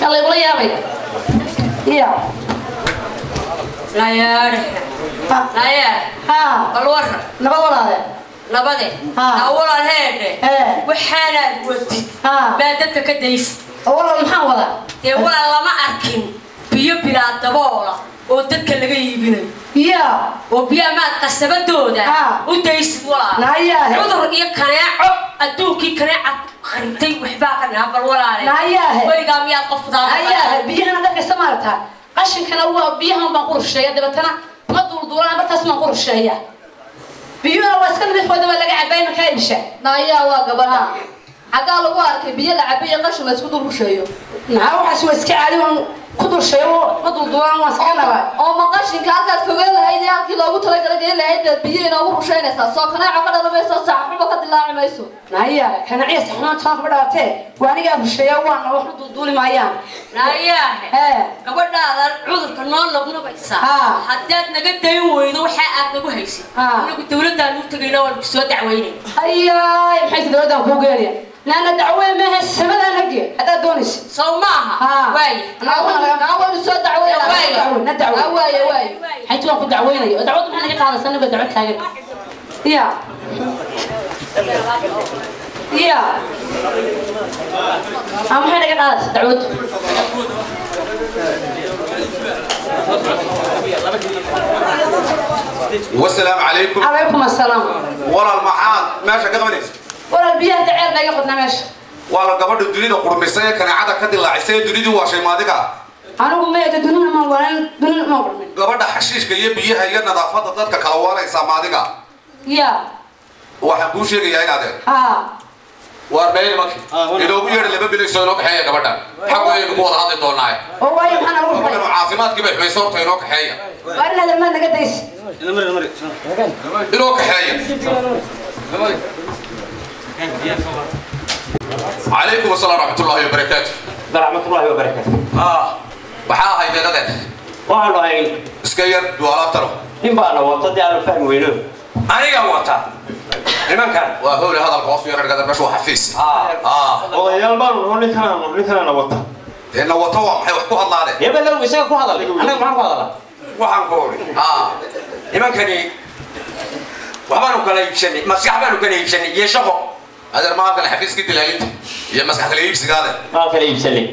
yaa laygula yaabaya ya layaadhe ha. Layaadhe ha. Bal warra nabad walaale nabade Ha. awalan heedhe ee waxaanaad wadid ha. Baa dadka ka daysa oo walaal maxaan wadaa dee walaa lama arkin. Biyo bilaa daboola oo dadka laga iibinayo ya oo biyaha maad qasabadooda Ha. u daysid walaa naayahe cudur iyo kaneeco adduunkii kaneeca qarintay waxbaa ka naha bal walaale weligaa miyaad qof naayahe biyahana dharkaysa maaragtaa qashinkana waa biyahan baan ku rusheeya dabeetana ma duulduulaan markaas baan ku rusheeya biyuhuna waa iska nadiifooda waa laga cabay markaa ibsha naayaa waa gabadha xaggaa lagu arkay biyo la cabiyo qashin la isku dul rusheeyo naa waxaas waa iska caadi oo ma qashinka halkaad fogeyn lahayd iyo halkii loogu talagalay geyn lahayd biyo inoogu rushaynaysaa soo kanaaco ka dhalamayso saxaxuba ka dilaaci mayso naaya kanaciya saxnaan taan kuma dhalatee waa anigaa rusheeya waana waxna duulduuli maayaan naayahe ee gabadhaadan cudurka noo nabnabaysaa Ha. haddaad naga dayn weydo waxaa aad nagu haysid Ha. anagu dawladaan u tegayna waan ku soo dacweynayna hayaay maxay ti dawladdan kuu geenaya naana dacwey maahe samadaa nagee haddaad doonaysa soo maaha Ha. waaya naa waynu soo dacweynaa na dacwey Ah, waaye waaye xayti waan ku dacweynaya oo dacwad maxaa naga qaadaysa aniga dacwad taagan ya ya ah maxay naga qaadaysa dacwad wasalaamu calaykum calaykum assalaam walaal maxaad meesha ka qabanaysa walaal biyaha daceer naga qodnaa meesha waa la gabadha dunida qurmisay ee kaneecada ka dilaacisay ee dunidii waa shaymaadiga anigu meeda dunina ma waran dunina ma qurmin gabadha xashiishka iyo biyaha iyo nadaafadda dadka kala waanaysaa maadiga. Ya. Waxaan kuu sheegayaa inaadeen ha. Waar inoogu yeedha laba bilayso inoo kaxeeya xaq wada hadli doonaaye. Caafimaadkii bay horta inoo kaxeeya. Inoo kaxeeya alaykum asalaam raxmatullaahi wabarakaatu raxmatullaahi wabarakaatu waxaa ahayd eedadeen waxaanu ahayn iska yar dualaabtano nin baana wata dee aanu fahmi weyno. Aniga wata. Nimankan. Waa howle hadalka hoosu yarar gadan meeshu xafiis. Odayaal baanu noo ninkanaanu ninkanaana wata. Deena wata waa maxay wax ku hadlaadeen yaba law isaga ku hadalay anaga maxaan ku hadalaa waxaan ku odhi nimankani waxbaanu kala iibsanay maskax baanu kala iibsanay iyo shaqo adeer maamkana xafiiskii dilaalinta iyo maskax kala iibsigaade maa kala iibsanay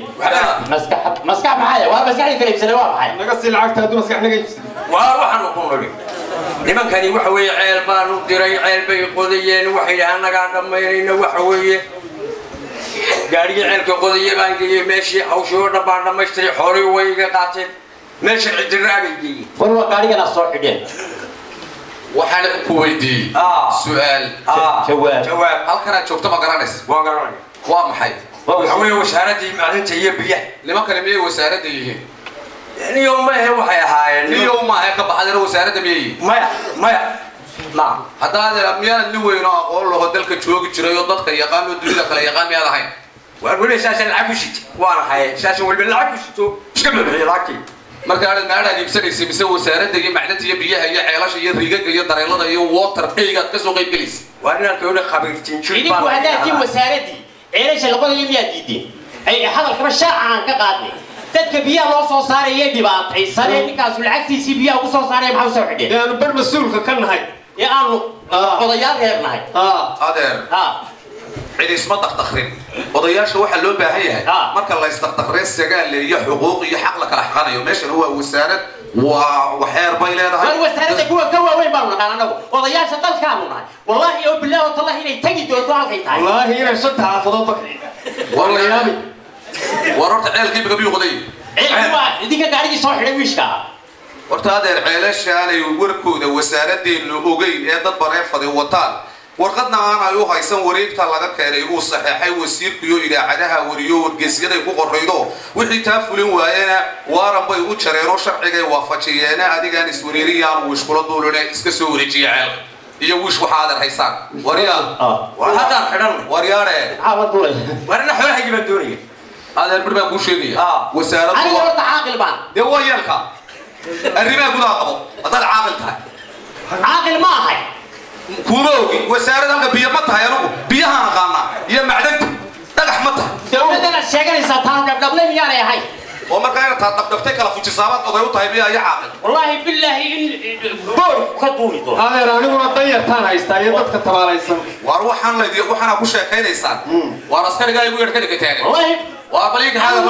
maskax maskax maxay waa maskaxdii kala iibsanay waa maxay naga sii lacagta hadduu maskax naga iibsado waa waxaanu ku niri nimankani waxa weeye ceel baanu diray ceel bay qodayeen waxay dhahaan nagaa dhammaynayna waxa weeye gaarigii ceelka qodaya baan geeyey meeshii hawshii oo dhan baan dhammaystiray xoolihii way iga qaateen meesha cidiraa bay geeyeen war waa gaarigana soo xidheen waxaan ku weydiiyey Ah. su'aal. Jawaab. Jawaab. Halkanaad joogto ma garanaysa waan garanaya waa maxay? Waxa weeye wasaaradii macdinta iyo biyaha. Nimankani miyay wasaaradda yihiin? Niyo mahe waxay ahaayeen. Niyow maahe ka baxadana wasaaradda miyay yihiin? Maya maya. Ma haddaad miyaanad nin weyn oo aqoon laho dalka joogi jiray oo dadka yaqaan oo dunida kale yaqaan miyaad ahayn? Waan weli saasan lacag ku sita waan ahay saasan weliba lacag ku sito iska bixiyo lacagtii marka aad maadhaad iibsanaysay mise wasaaradda iyo macdanta iyo biyaha iyo ceelasha iyo riigaga iyo dareelada iyo water eygaad ka soo qayb gelaysa waa inaan kawada khabiirtiin jir idinku haddaad tiin wasaaradii ceelasha labadaya miyaad diideen ay hadalkaba sharcan ka qaadnay. Dadka biyaha loo soo saaraya dhibaataysanee ninkaasu lacagtiisii biyaha ugu soo saaraya maxaa u soo xidheen? Yaanu bar mas'uulka ka nahay. Ee aanu odayaal reer nahay. Adeer. Ha cid isma dakdakrin odayaasha waxaa loo baahan yahay. Ha. marka la isdakdakrin sagaal iyo xuquuq iyo xaq la kala xaqanayo. Meeshana waa wasaarad waa waxeer bay leedahay. War wasaaradda kuwa ka waaweyn baanu naqaan anagu. Odayaasha dalkaanu nahay. Wallahi oo bilaahi tallahi inay tegi doonto halkay tahay. Wallaahi inay shanta xaafadood bakri war la yaabi. War horta ceelkii bigabiyu qoday. Cilmi waa idinka gaarigii soo xidhay wiishka. Ah horta adeer ceelashaanay warkooda wasaaradeennu ogeyn ee dad bareefadi wataan warqadna aanay u haysan wareegta laga keenay. Uu saxeexay wasiirkuyo idaacadaha wariyo wargeysyaday ku qorraydo. Wixii taa fulin waayena waaran bay u jareenoo sharcigay waafajiyeena adigaan iswareeriyaan wiishkula duulune iska soo wareejiya ceelka. Iyo wiish waxa adeer haysaan. Waryaa waa haddaan xidhan. Waryaare maxaa war dulay warina xoolahaygi baan doonaya. Adeer bir baan kuu sheegaya. Ah. horta caaqil baan. Dee waa yeelka. Arrimaha gudaha qabo. Haddaad caaqil tahay. Caaqil ma ahay kuma ogi wasaarad halka biyo ma tahay anugu? Biyahaan aqaanaa. Iyo macdanta. Dhagax ma tahay. Dowladana sheeganaysaa taan dhabdhablay miyaanay ahay? Oo markaa inaad taad dhabdhabtay kala fujisaabaad oday u tahay miyaa iyo caaqil wallaahi bilaahi in boorku ka duuli doono adeer aniguna danyartaan haystaa iyo dadka tabaalaysan waar waxaan laydi waxaana ku sheekaynaysaan. Waar askarigaa igu yar kadhiga taagan wallaahi waa baliika hada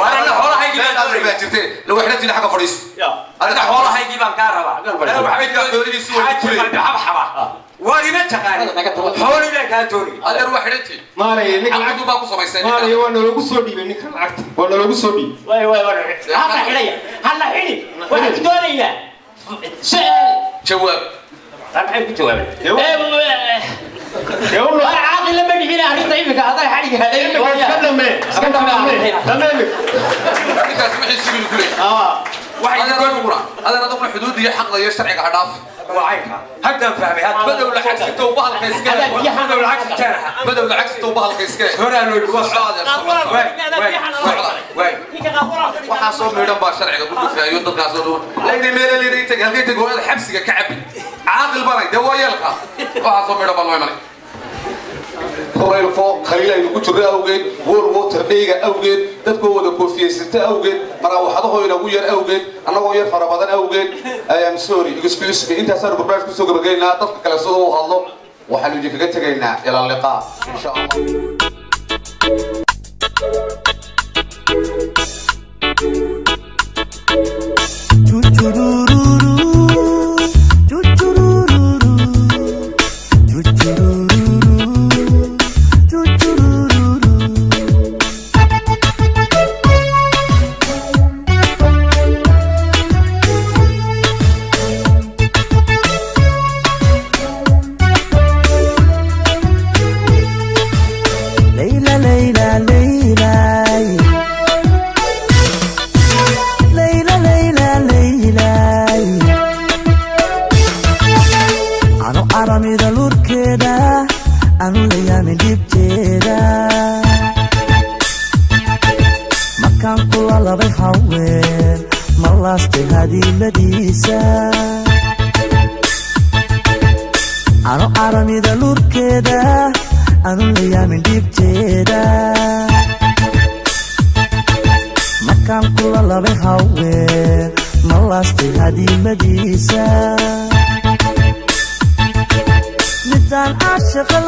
waarana xoolahaygii baan baa doonaya jirte lawaxnatiina xagga fadhiis adiga xoolahaygii baan kaa rabaa. Waxbay ka Xoolihiisii waa xaaji kuley. qalbi xabxaba waan ima taqaani. Xoolii baan kaa doonaya adeer waa xidhantii maalaya ninka caqdu baa ku samaysay maalaya waa naloogu soo dhiibay ninka lacagta waa naloogu soo dhiibay. Waay waay waay hana xidhaya. Hana xidhi. Waxaan doonayaa su'aal jawaab. Maxay ku jawaabay. Dee wa- dee u waa caaqil lama dhihina arrinta imika hadday xadhiga iska dhamee iska dhamee dhamee ninkaas wixii sibil ku leeyahay aa adeer aduguna adeer aduguna xuduud iyo xaqda iyo sharciga ha dhaaf wacaynka haddaan fahmay had badow lacag sitow bahalka iska Adeer biyaha badow lacag sitaan aha badow lacag sitow bahalka iska horaa loo yidhi waa Socda adeer, socda. waay waay socda waay waxaa soo meedhan baa sharciga ku difaayo dadkaasoo dhan layni meele layni tag halkay tag hooyada xabsiga ka cabi caaqil banay dee waa yeelka waxaa soo meedhan baa loo imanay kulaylko khaliil aynu ku jirno awgeed wol water dheyga awgeed dadkoo wada koofiyaysata awgeed maraawaxadahoo inagu yar awgeed annagoo yar fara badan awgeed. Intaasaan barnaamij ku soo gabagaynaa dadka kale sidoo u hadlo waxaanu idinkaga tegaynaa ilaa liqaa insha allah ma laastay hadiiladiisa. Anu aramida lurkeeda, anu layaamin dhibteeda. Markaan kula labay haween, ma laastay hadiiladiisa. midaan caashaqa